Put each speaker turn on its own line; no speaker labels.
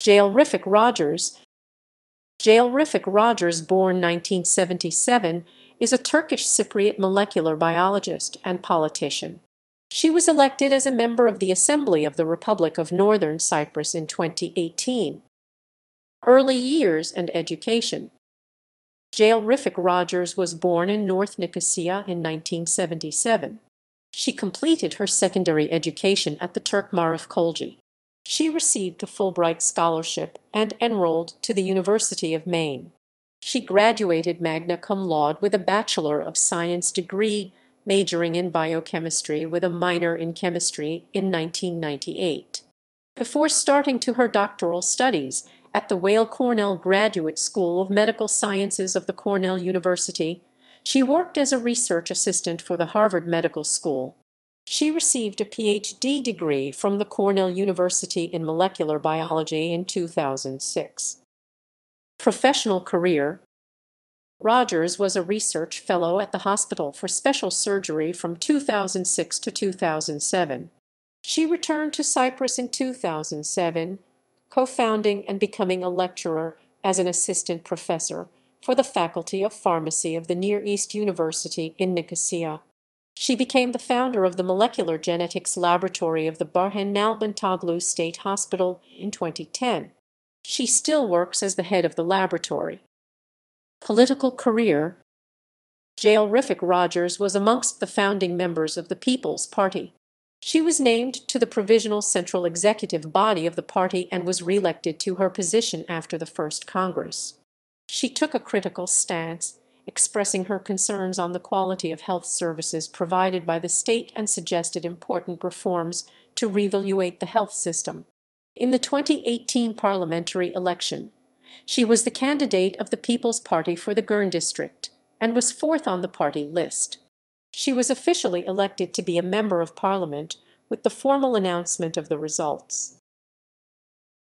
Jale Refik Rogers Jale Refik Rogers, born 1977, is a Turkish Cypriot molecular biologist and politician. She was elected as a member of the Assembly of the Republic of Northern Cyprus in 2018. Early years and education Jale Refik Rogers was born in North Nicosia in 1977. She completed her secondary education at the Türk Maarif Koleji. She received a Fulbright scholarship and enrolled to the University of Maine. She graduated magna cum laude with a Bachelor of Science degree, majoring in biochemistry with a minor in chemistry in 1998. Before starting to her doctoral studies at the Weill Cornell Graduate School of Medical Sciences of the Cornell University, she worked as a research assistant for the Harvard Medical School. She received a PhD degree from the Cornell University in molecular biology in 2006. Professional career Rogers was a research fellow at the Hospital for Special Surgery from 2006 to 2007. She returned to Cyprus in 2007, co-founding and becoming a lecturer as an assistant professor for the Faculty of Pharmacy of the Near East University in Nicosia. She became the founder of the Molecular Genetics Laboratory of the Burhan Nalbantoglu State Hospital in 2010. She still works as the head of the laboratory. Political career Jale Refik Rogers was amongst the founding members of the People's Party. She was named to the Provisional Central Executive Body of the party and was re-elected to her position after the first Congress. She took a critical stance expressing her concerns on the quality of health services provided by the state and suggested important reforms to reevaluate the health system. In the 2018 parliamentary election, she was the candidate of the People's Party for the Girne district and was fourth on the party list. She was officially elected to be a member of parliament with the formal announcement of the results.